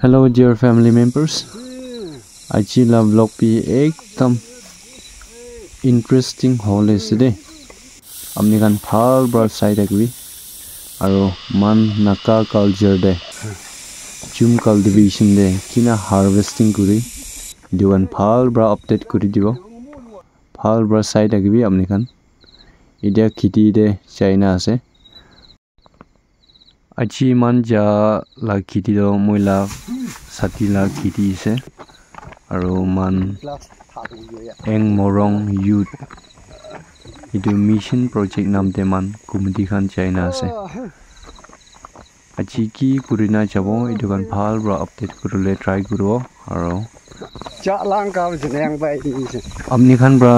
Hello dear family members. আজি লাভ ব্লগ পি একদম ইণ্টাৰেষ্টিং হ'ল দেই আপুনি কাৰণ ভাল বাৰ চাই থাকিবি আৰু মান নাকা কালচাৰ দে জুম কাল্টিভেশ্যন দে কিনা হাৰ্ভেষ্টিং কৰি দিৱান ভাল বাৰ আপডেট কৰি থাকিবি আজি ইমান যা লা খেতি মই লা ষাঠি লাখ খেতি আছে আৰু মান এং মৰং ইউথ এইটো মিছন প্ৰজেক্ট নামতে মান কমিটি খান চাইনা আছে আজি কি কৰি না যাব এইটো কাৰণ ভাল আপডেট কৰিবলৈ ট্ৰাই কৰিব আৰু আপুনি খান পৰা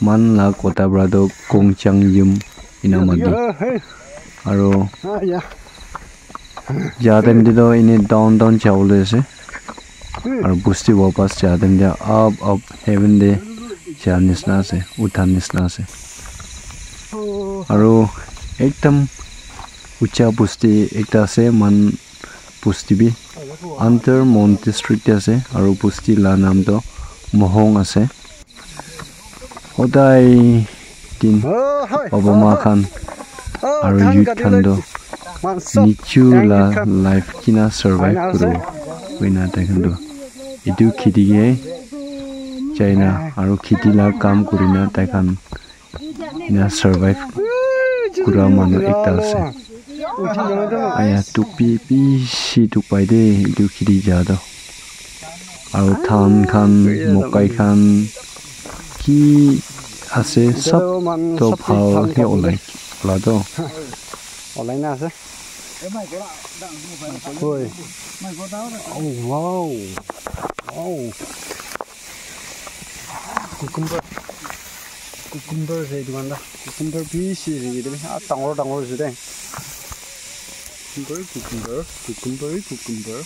মান লা কটা পৰাটো কংচাং ইম ইনা মাতি আৰু যাতে মিটিতো এনে ডাউন ডাউন চাবলৈ আছে আৰু বস্তি ৱাপাছ যাতে মিটি আপ আপ হেভেন দে যা নিচিনা আছে উঠাৰ নিচিনা আছে আৰু একদম উচ্চা বস্তি একটা আছে মান বস্তিবি আন্তৰ মন ডিষ্ট্ৰিক্ট আছে আৰু সদায় দিন অবমা খান আৰু ইউথ খানটো নিচু লা লাইফ কিনা সাৰ্ভাইভ কৰিব কইনা তাইখানটো এইটো খেতিকে চাইনা আৰু খেতি লা কাম কৰি না তাইখান ইনা সাৰ্ভাইভ কৰা মানুহ একটা আছে আয়া টুপি পিছি টুপাই দেই এইটো খেতি যাদ আৰু ধান খান ki ase sab to phao hi là đâu? ở olai na se ôi. Oh wow. Wow. Cucumber. Cucumber gì đúng không đó cucumber bí gì gì đấy à tăng rồi tăng rồi, gì đấy cucumber cucumber cucumber cucumber.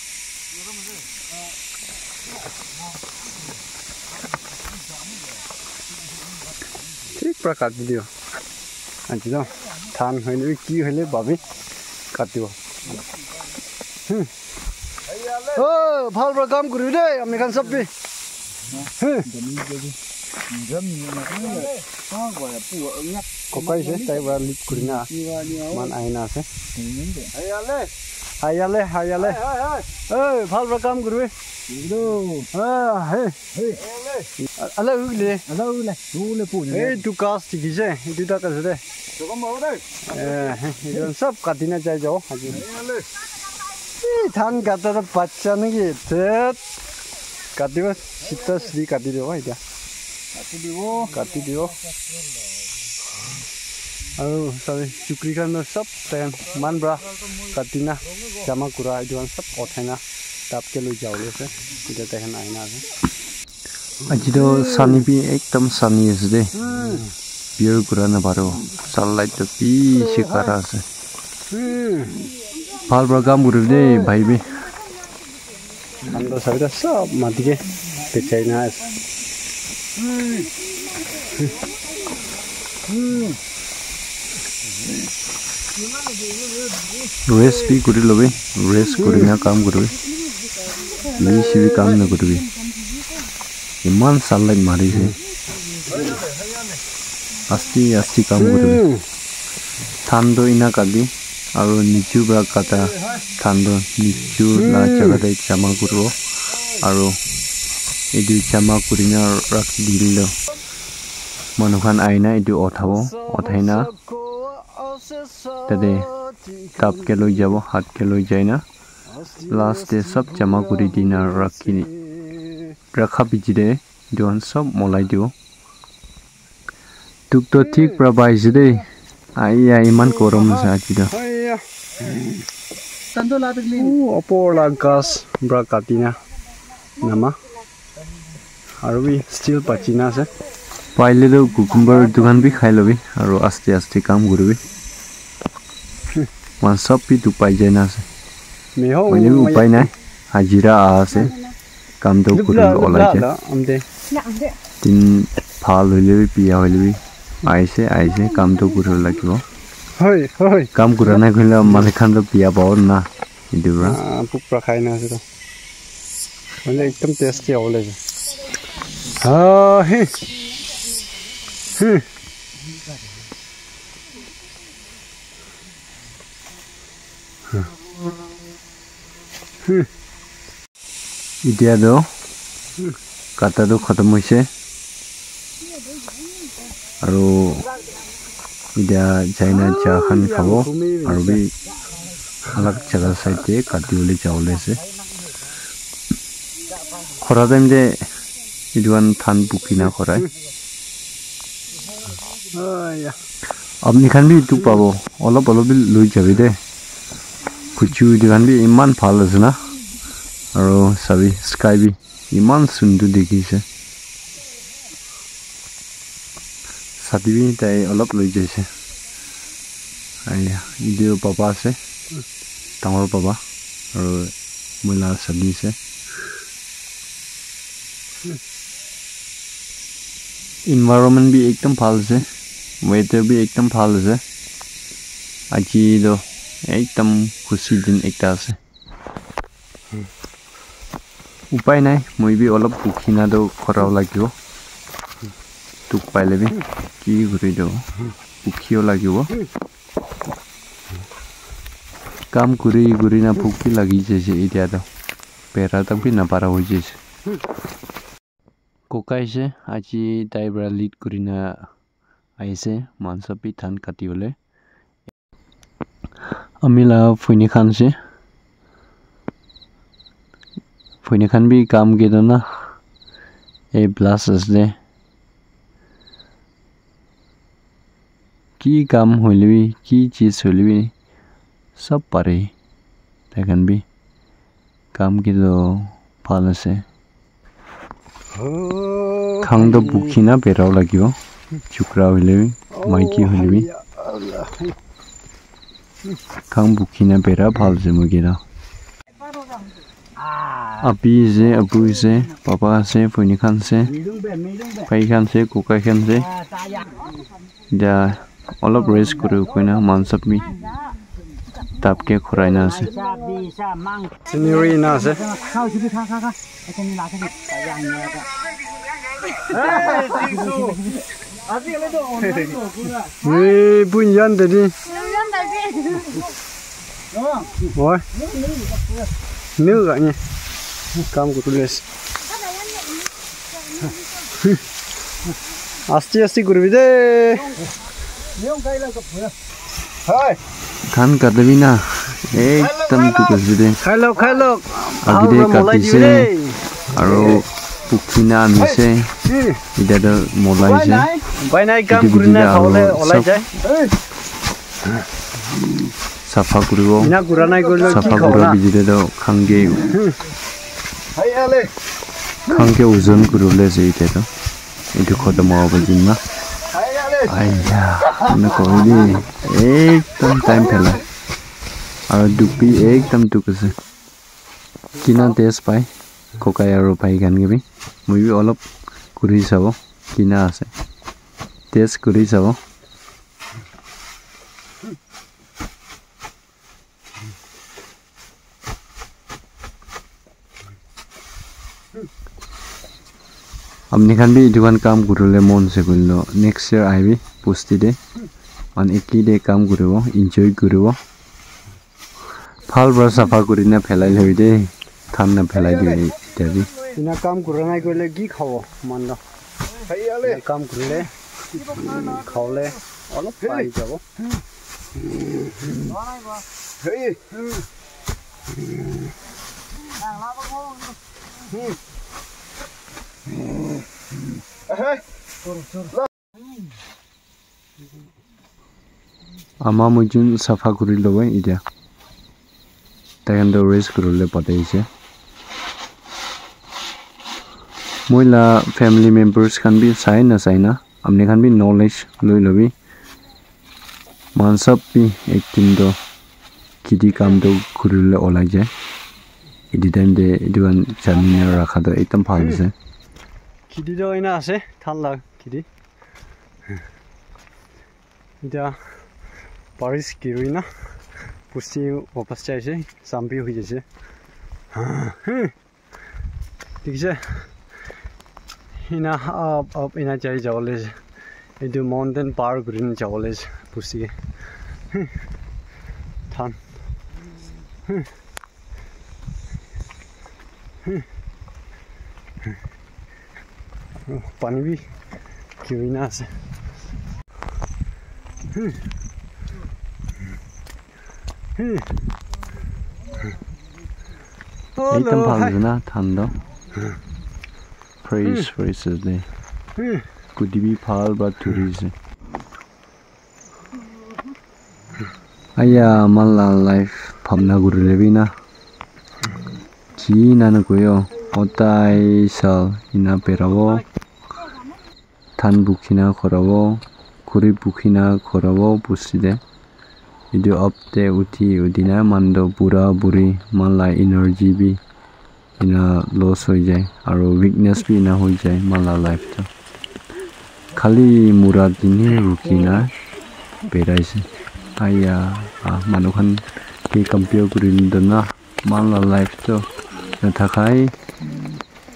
ঠিক পৰা কাটি দিওঁ আজি ন ধান হয়নে কি হ'লে ভাবি কাটিব অ' ভাল পৰা কাম কৰিবি দেই আমি খান চবি ককাইছে তাই পৰা লিক কৰি না ইমান আইনা আছে হাইয়ালে হাইয়ালে ঐ ভাল পৰা কাম কৰিবি কাজ যাই যাও আজি ধান বাচ্চা নেকি কাটিব চিতা চিধি কাটি দিব কাটি দিব কাটি দিব আৰু চাবি চুকৰিখনৰ চব মান বৰা কাটি না জামা কুৰা এইটো চব উঠাই না টাপকে লৈ যাবলৈ আছে এতিয়া তেখেত আইনা আছে আজিতো চানি পি একদম চানি আছে দেই বিয়াৰ ঘূৰা নাপাৰো চানলাইটটো পিছে কাৰা আছে ভাল পৰা কাম কৰিবি দেই ভাইবি ঠাণ্ডা চাবিটা চব মাটিকে পেচাই না আছে ৰেষ্ট বি কৰি ল'বি ৰেষ্ট কৰি না কাম কৰিবি বি চিবি কাম নকৰিবি ইমান চানলাইট মাৰিছে আস্তি আস্তি কাম কৰিবি ঠাণ্ডা ইনা কাটি আৰু নিচু পৰা কাটা ঠাণ্ডা নিচু লা জেগাতে জমা কৰিব আৰু এইটো জমা কৰি না ৰাখি দিলে। মানুহখন আইনা এইটো উঠাব উঠাই না তাতে কাপকে লৈ যাব হাতকে লৈ যায় না লাষ্টে চব জমা কৰি দি না ৰাখি ৰাখা পিছিতে এইটো চব মলাই দিব তোকতো ঠিক পৰা পাইছে দেই আইয়া ইমান গৰম আছে আজিতো ওপৰলা গাছ পৰা কাটি না নামা আৰু বি ষ্টিল পাচি না আছে পাৰিলেতো কুকুম্বাৰ দোকান বি খাই ল'বি আৰু আস্তে আস্তে কাম কৰিবি বি টোপাই যায় না আছে মানে উপায় নাই হাজিৰা আছে কামটো কৰিব ওলাই যায় দিন ভাল হ'লে বিয়া হ'লে আহিছে আহিছে কামটো কৰিব লাগিব হয় হয় কাম কৰা নাই কৰিলে মালিক খানটো বিয়া পাব না এইটো পৰা পোকৰা খাই নাই আছে মানে একদম টেষ্টি হ'ব লাগিব হয় এতিয়াতো কাটাটো খতম হৈছে আৰু এতিয়া চাইনা চাহখন খাব আৰু বি আলাগ জেগা চাইডে কাটিবলৈ যাবলৈ আছে খৰা টাইমতে এইটোৱান ধান পুকি না খৰাই আপুনি খান বি ইটো পাব অলপ অলপ লৈ যাবি দে কুচু এইটোখান বি ইমান ভাল আছে না আৰু চাবি স্কাই বি ইমান সুন্দৰ দেখিছে ছাতি বি তাই অলপ লৈ যাইছে ইটো পাপা আছে ডাঙৰ পাপা আৰু মহিলা ছাতি আছে ইনভাইৰমেণ্ট বি একদম ভাল আছে ৱেডাৰ বি একদম ভাল আছে আজিতো একদম খুচি দিন একটা আছে উপায় নাই মই বি অলপ পুখিনাটো কৰাব লাগিব তোক পাই ল'বি কি কৰি দিওঁ পুখিও লাগিব কাম কৰি কৰি না পুখি লাগি যাইছে এতিয়াতো পেৰাটো বি নাপাৰা হৈ যাইছে ককাইছে আজি তাইৰ পৰা লিড কৰি না আহিছে মাংস ধান কাটিবলৈ আমি লা ফৈনি খানছে ফৈনি খান বি কাম কেইটা না। এই ব্লাছ আছিলে কি কাম হইলে কি চিজ হইলে সব পাৰে তাইখান বি কাম কেইটা ভাল আছে। খাংটো বুকি না বেৰাও লাগিব। চুকৰা হইলে মাইকী হইলে বি খাং বুকি না বেৰা ভাল আছে মই কেইটা আপি আছে আপু আছে পাপা আছে ফৈনি খান আছে ফাই খান আছে ককাই খান আছে এতিয়া অলপ ৰেষ্ট কৰি কইনা মাংস মি তাপকে খৰাই না আছে চিনিয়ৰি না আছে এই বুন ইয়ান দেদি ôi. Nước gọi nha. Cam của tôi lên আস্তে আস্তে করবি দে ধান কাটবি না একদম টুকাইছে দে খাই লওক খাই লওক আগিতে কাটিছে আৰু পুখি না আনিছে এতিয়াতো মলাইছে উপায় নাই কাম ইটো কৰি নাই বুজিলে খাবলৈ আৰু ওলাই চব- যায় চাফা কৰিব ঘূৰা চাফা কৰা খাংকে হাই আলে খাংকে ওজন কৰিবলৈ আছে এতিয়াতো এইটো খতম হ'ব কৰিবি একদম টাইম পেলাই আৰু ডুবি একদম টুক আছে কিনা টেষ্ট পায় ককাই আৰু ভাই গান গাবি মই বি অলপ কৰি চাব কিনা আছে টেষ্ট কৰি চাব আপনি খান বি এইটোখান কাম কৰিলে মন আছে কৰিলে নেক্সট ইয়াৰ আহিবি পুষ্টি দে মানে একেই দে কাম কৰিব ইনজয় কৰিব ভাল পৰা চাফা কৰি না পেলাই লৈ দেই ঠান না পেলাই দিবি এতিয়া বি কাম ঘূৰা নাই কৰিলে কি খাব মান্দ? কাম কৰিলে খাবলৈ অলপ পাই যাব। আমাৰ মইযোন চাফা কৰি ল'ব এতিয়া তাইখানটো ৰেষ্ট কৰিবলৈ পঠাইছে মই লা ফেমিলি মেম্বাৰ্ছ খান বি চাই নাচাই না আপনি খান বি নলেজ লৈ ল'বি মান চব বি একদিনটো খেতি কামটো ঘূৰিলে ওলাই যায় এইটো টাইমতে এইটো জানি ৰখাটো একদম ভাল হৈছে খেতিটো এনে আছে ঠাণ্ডা খেতি এতিয়া পাৰিছ কিৰুই না পুষ্টি ৱাপাছ যাইছে চাম্পি হৈ যাইছে দেখিছে ইনা আপ আপ ইনা যাই যাবলৈ এইটো মাউণ্টেইন পাৰ কৰি যাবলৈ পুষ্টিকে ধান পানী বি কিউৰিনা আছে এইটো ভাল জানা ঠাণ্ডা ফ্ৰেছ ফ্ৰেছ আছে কুদিবি ভাল বা ধৰিছে আয়া মালা লাইফ ভাবনা ঘূৰিলেবি না নানো কৈয় সদায় চাল ইনা পেৰাব ধান বুখিনা খৰাব খুৰি বুখিনা খৰাব পুচি দে এইটো আপতে উঠি উঠিনা মান্দ বুঢ়া বুঢ়ী মালা এনাৰ্জি বি ইনা লছ হৈ যায় আৰু উইকনেছ বি ইনা হৈ যায় মালা লাইফটো খালি মুৰা দিনে ৰুকিনা বেৰাইছে আয়া মানুহখন কি কম্পেয়াৰ কৰি নিদনা মালা লাইফটো নাথাকাই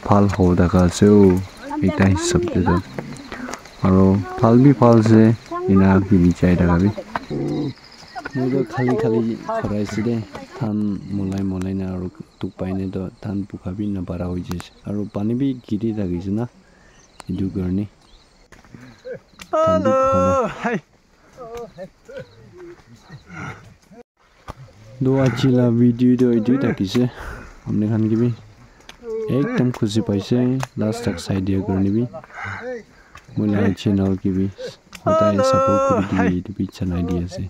ভাল হ'ব থকা আছেও এটা হিচাপটো আৰু ভাল বি ভাল আছে ইনা কি বিচাৰি থাকাবি মইতো খালি খালি খৰাইছে দে ধান মলাই মলাই না আৰু তোক পাইনে তো ধান পোখাবি নাপাৰা হৈ যাইছে আৰু পানী বি গিৰি থাকিছে না সেইটো কাৰণে দোৱা চিলা ভিডিঅ'টো এইটোৱে থাকিছে আপুনি খান কিবি তাক চাই দিয়া কাৰণে বি মই চেনেল কিবি সদায় ছাপৰ্ট কৰি দিবি এইটো পিচ্ছা নাই দি আছে